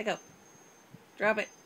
Let go. Drop it.